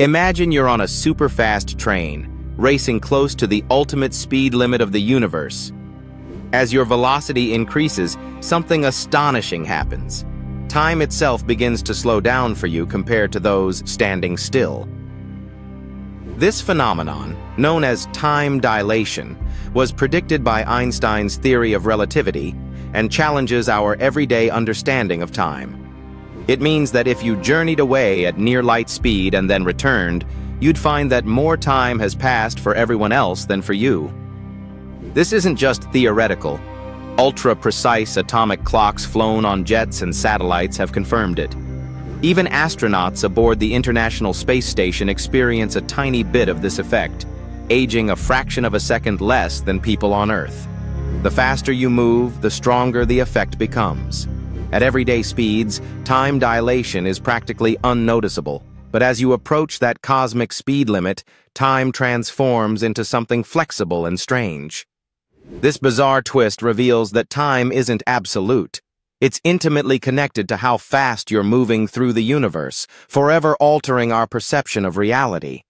Imagine you're on a super fast train, racing close to the ultimate speed limit of the universe. As your velocity increases, something astonishing happens. Time itself begins to slow down for you compared to those standing still. This phenomenon, known as time dilation, was predicted by Einstein's theory of relativity and challenges our everyday understanding of time. It means that if you journeyed away at near light speed and then returned, you'd find that more time has passed for everyone else than for you. This isn't just theoretical. Ultra-precise atomic clocks flown on jets and satellites have confirmed it. Even astronauts aboard the International Space Station experience a tiny bit of this effect, aging a fraction of a second less than people on Earth. The faster you move, the stronger the effect becomes. At everyday speeds, time dilation is practically unnoticeable, but as you approach that cosmic speed limit, time transforms into something flexible and strange. This bizarre twist reveals that time isn't absolute. It's intimately connected to how fast you're moving through the universe, forever altering our perception of reality.